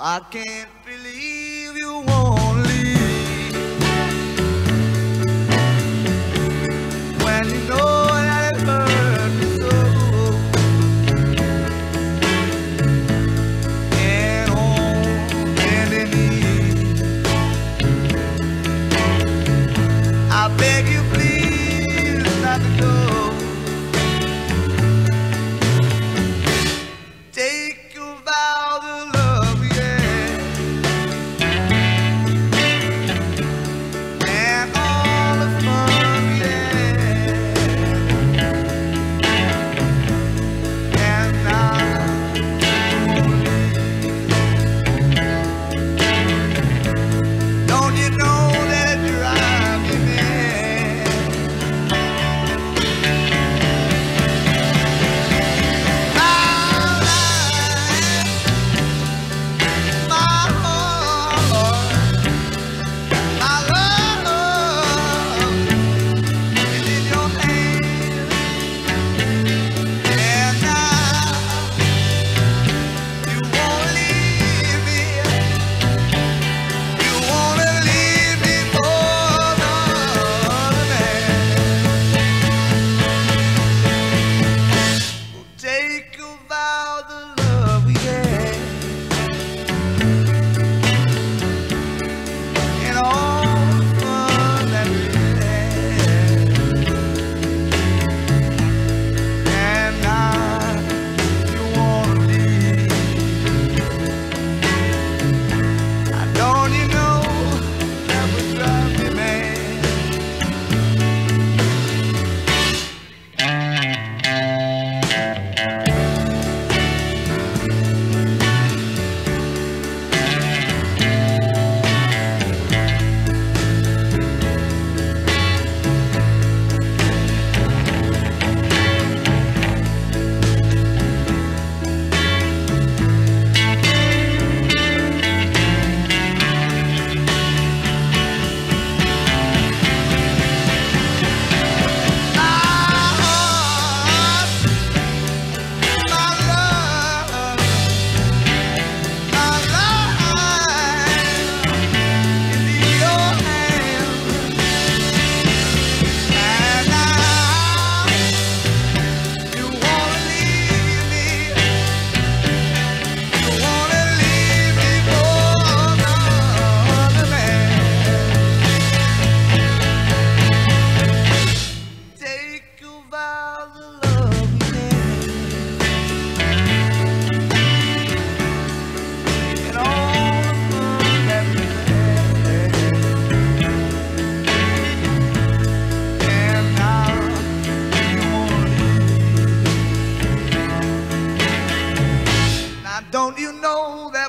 I can't believe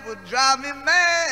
would drive me mad?